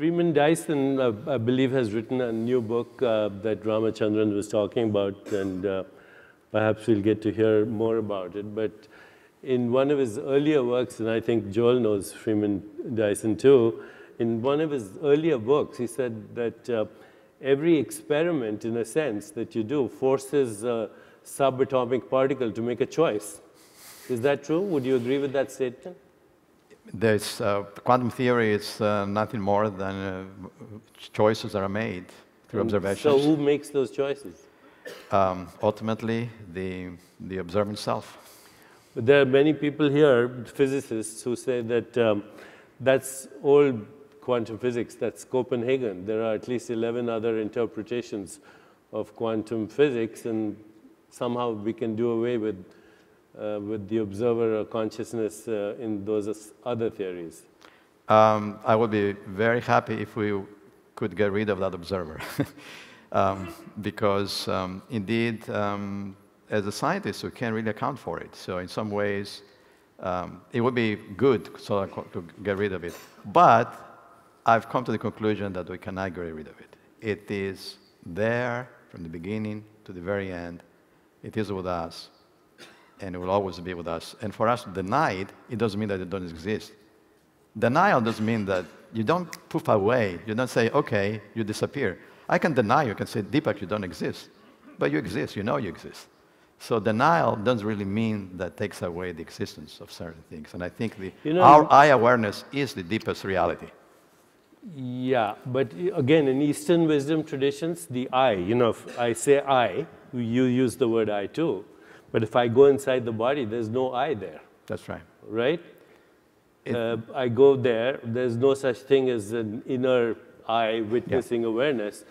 Freeman Dyson, uh, I believe, has written a new book uh, that Ramachandran was talking about, and uh, perhaps we'll get to hear more about it. But in one of his earlier works, and I think Joel knows Freeman Dyson too, in one of his earlier books, he said that uh, every experiment, in a sense, that you do forces a subatomic particle to make a choice. Is that true? Would you agree with that statement? There's, uh, quantum theory is uh, nothing more than uh, choices that are made through observations. So who makes those choices? Um, ultimately, the, the observing self. But there are many people here, physicists, who say that um, that's all quantum physics, that's Copenhagen. There are at least 11 other interpretations of quantum physics, and somehow we can do away with, with the observer consciousness uh, in those other theories. Um, I would be very happy if we could get rid of that observer. um, because um, indeed, um, as a scientist, we can't really account for it. So in some ways, um, it would be good so to get rid of it. But I've come to the conclusion that we cannot get rid of it. It is there from the beginning to the very end. It is with us, and it will always be with us. And for us to deny it, it doesn't mean that it doesn't exist. Denial doesn't mean that you don't poof away. You don't say, okay, you disappear. I can deny you, I can say, Deepak, you don't exist. But you exist, you know you exist. So denial doesn't really mean that takes away the existence of certain things. And I think the, you know, our I awareness is the deepest reality. Yeah, but again, in Eastern wisdom traditions, the I, you know, if I say I, you use the word I too. But if I go inside the body, there's no I there. That's right. Right? Uh, I go there, there's no such thing as an inner I witnessing yeah. awareness.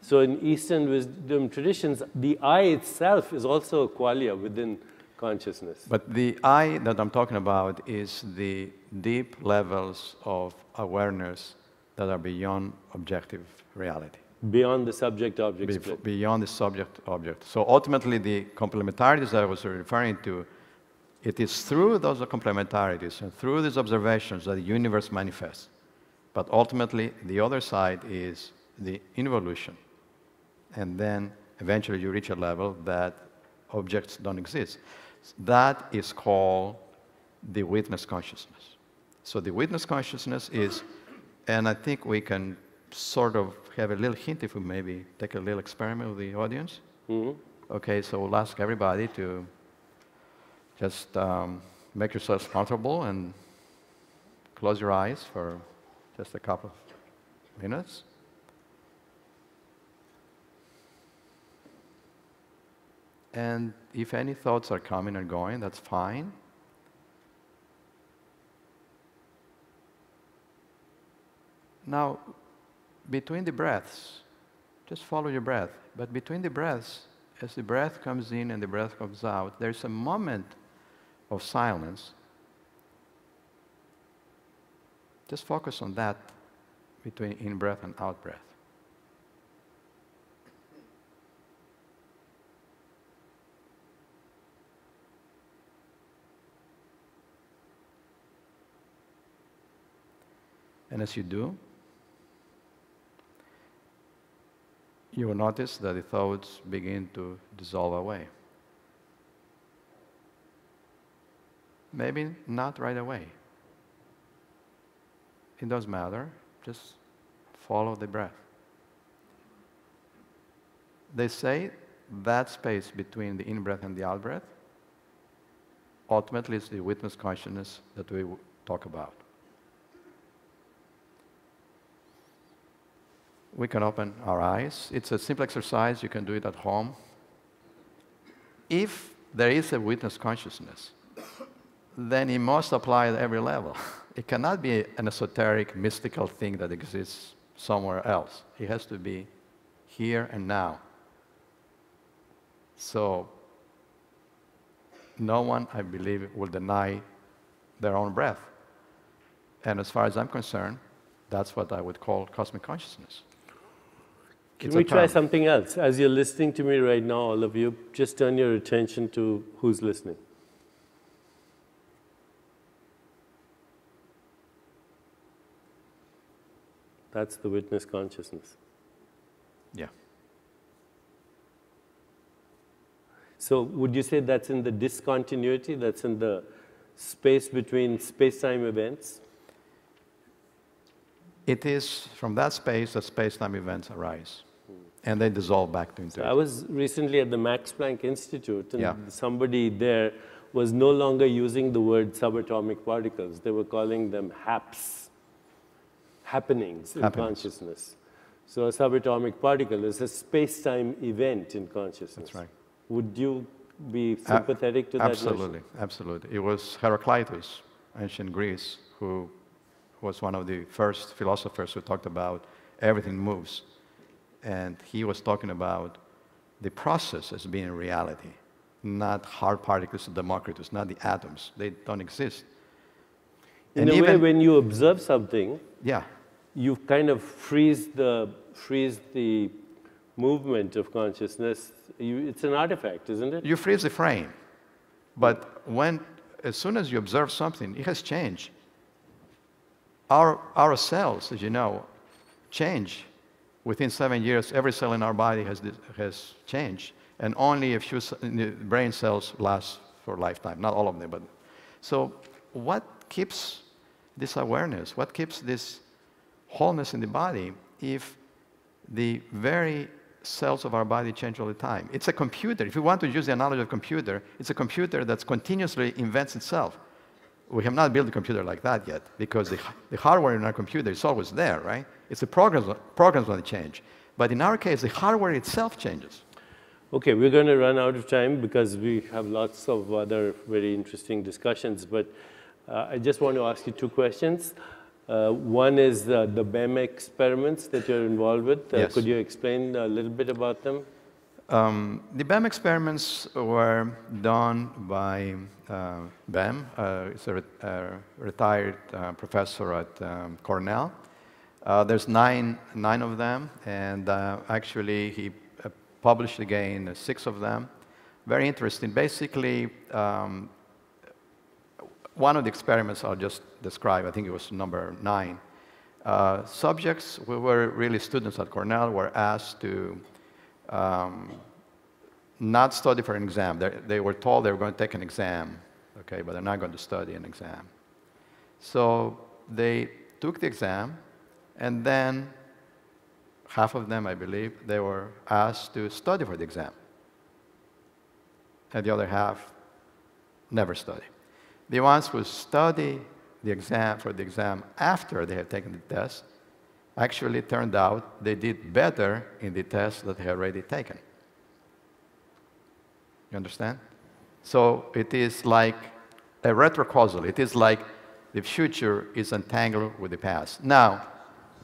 So in Eastern wisdom traditions, the I itself is also a qualia within consciousness. But the I that I'm talking about is the deep levels of awareness that are beyond objective reality. Beyond the subject-object Be split. Beyond the subject-object. So ultimately, the complementarities that I was referring to, it is through those complementarities and through these observations that the universe manifests. But ultimately, the other side is the involution and then eventually you reach a level that objects don't exist. That is called the witness consciousness. So the witness consciousness is, and I think we can sort of have a little hint if we maybe take a little experiment with the audience. Mm-hmm. Okay, so we'll ask everybody to just um, make yourselves comfortable and close your eyes for just a couple of minutes. And if any thoughts are coming or going, that's fine. Now, between the breaths, just follow your breath. But between the breaths, as the breath comes in and the breath comes out, there's a moment of silence. Just focus on that between in breath and out breath. And as you do, you will notice that the thoughts begin to dissolve away. Maybe not right away. It doesn't matter. Just follow the breath. They say that space between the in breath and the out breath ultimately is the witness consciousness that we talk about. We can open our eyes. It's a simple exercise. You can do it at home. If there is a witness consciousness, then it must apply at every level. It cannot be an esoteric, mystical thing that exists somewhere else. It has to be here and now. So, no one, I believe, will deny their own breath. And as far as I'm concerned, that's what I would call cosmic consciousness. Can it's we try something else? As you're listening to me right now, all of you, just turn your attention to who's listening. That's the witness consciousness. Yeah. So would you say that's in the discontinuity, that's in the space between space-time events? It is from that space that space-time events arise. Hmm. And they dissolve back into So it. I was recently at the Max Planck Institute, and Yeah. somebody there was no longer using the word subatomic particles. They were calling them haps, happenings in Happenings. consciousness. So a subatomic particle is a space-time event in consciousness. That's right. Would you be sympathetic to that notion? Absolutely, absolutely. It was Heraclitus, ancient Greece, who was one of the first philosophers who talked about everything moves. And he was talking about the process as being reality, not hard particles of Democritus, not the atoms. They don't exist. In And a way, when you observe something, Yeah, you kind of freeze the, freeze the movement of consciousness. You, it's an artifact, isn't it? you freeze the frame. But when, as soon as you observe something, it has changed. Our, our cells, as you know, change. Within seven years, every cell in our body has, has changed. And only a few brain cells last for a lifetime. Not all of them, but. So, what keeps this awareness? What keeps this wholeness in the body if the very cells of our body change all the time. It's a computer. If you want to use the analogy of a computer, it's a computer that continuously invents itself. We have not built a computer like that yet because the, the hardware in our computer is always there, right? It's the programs, programs that change. But in our case, the hardware itself changes. Okay, we're going to run out of time because we have lots of other very interesting discussions. But uh, I just want to ask you two questions. Uh, one is uh, the Bem experiments that you're involved with. Uh, Yes. Could you explain a little bit about them? Um, the Bem experiments were done by uh, Bem. Uh, a, re- a retired uh, professor at um, Cornell. Uh, there's nine, nine of them, and uh, actually he uh, published again uh, six of them. Very interesting. Basically, um, one of the experiments I'll just describe, I think it was number nine. Uh, subjects who were really students at Cornell were asked to um, not study for an exam. They, they were told they were going to take an exam, okay, but they're not going to study an exam. So they took the exam, and then half of them, I believe, they were asked to study for the exam. And the other half never study. The ones who study the exam for the exam after they have taken the test actually turned out they did better in the test that they had already taken. You understand? So it is like a retrocausal. It is like the future is entangled with the past. Now,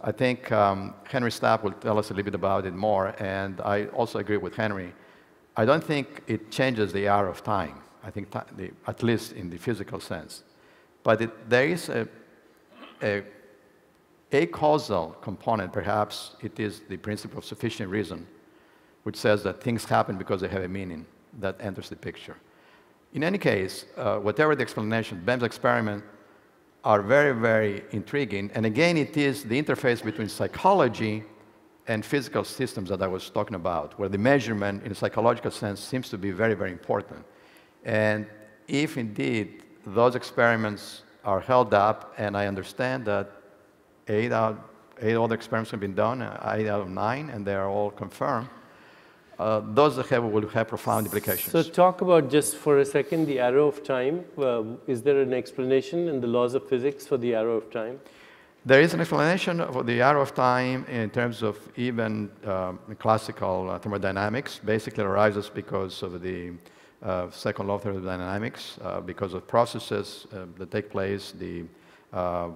I think um, Henry Stapp will tell us a little bit about it more, and I also agree with Henry. I don't think it changes the arrow of time. I think, the, at least in the physical sense. But it, there is a, a, a causal component, perhaps it is the principle of sufficient reason, which says that things happen because they have a meaning that enters the picture. In any case, uh, whatever the explanation, Bem's experiment are very, very intriguing. And again, it is the interface between psychology and physical systems that I was talking about, where the measurement in a psychological sense seems to be very, very important. And if indeed those experiments are held up, and I understand that eight, out, eight other experiments have been done, uh, eight out of nine, and they are all confirmed, uh, those that have, will have profound implications. So talk about just for a second the arrow of time. Uh, is there an explanation in the laws of physics for the arrow of time? There is an explanation for the arrow of time in terms of even um, classical uh, thermodynamics. Basically, arises because of the uh, second law of thermodynamics, uh, because of processes uh, that take place, the uh,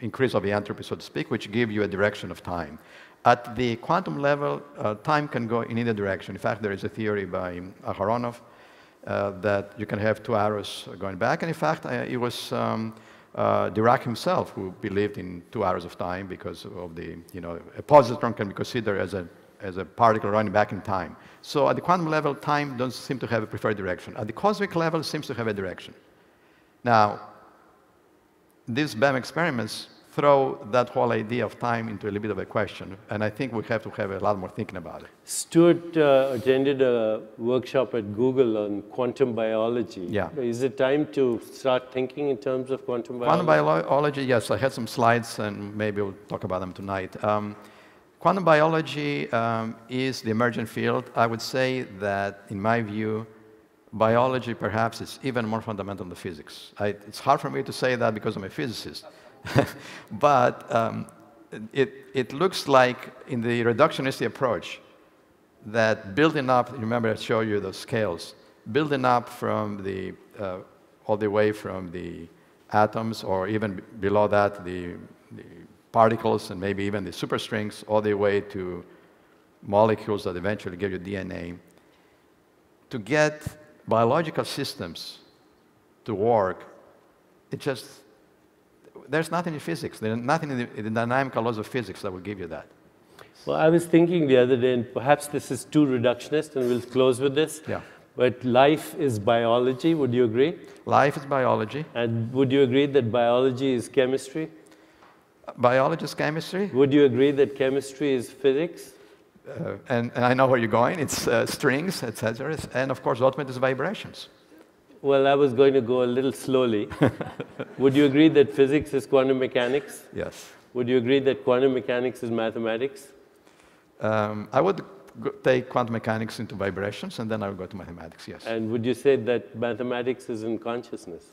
increase of the entropy, so to speak, which give you a direction of time. At the quantum level, uh, time can go in either direction. In fact, there is a theory by Aharonov uh, that you can have two arrows going back. And in fact, uh, it was um, uh, Dirac himself who believed in two arrows of time because of the, you know, a positron can be considered as a, as a particle running back in time. So at the quantum level, time doesn't seem to have a preferred direction. At the cosmic level, it seems to have a direction. Now, these Bem experiments throw that whole idea of time into a little bit of a question. And I think we have to have a lot more thinking about it. Stuart uh, attended a workshop at Google on quantum biology. Yeah. Is it time to start thinking in terms of quantum biology? Quantum biology, yes, I had some slides and maybe we'll talk about them tonight. Um, quantum biology um, is the emerging field. I would say that, in my view, biology perhaps is even more fundamental than physics. I, it's hard for me to say that because I'm a physicist. but um, it, it looks like in the reductionist approach that building up, remember I showed you those scales, building up from the, uh, all the way from the atoms or even below that, the, the particles and maybe even the superstrings, all the way to molecules that eventually give you DNA, to get biological systems to work, it just, there's nothing in physics, there's nothing in the, in the dynamical laws of physics that will give you that. Well, I was thinking the other day, and perhaps this is too reductionist, and we'll close with this. Yeah. But life is biology, would you agree? Life is biology. And would you agree that biology is chemistry? Biology is chemistry. Would you agree that chemistry is physics? Uh, and, and, I know where you're going. It's uh, strings, etc. And of course, ultimate is vibrations. Well, I was going to go a little slowly. Would you agree that physics is quantum mechanics? Yes. Would you agree that quantum mechanics is mathematics? Um, I would take quantum mechanics into vibrations, and then I would go to mathematics, yes. And would you say that mathematics is in consciousness?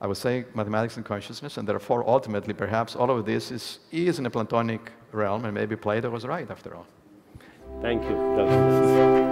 I would say mathematics and consciousness, and therefore, ultimately, perhaps all of this is, is in a Platonic realm, and maybe Plato was right after all. Thank you.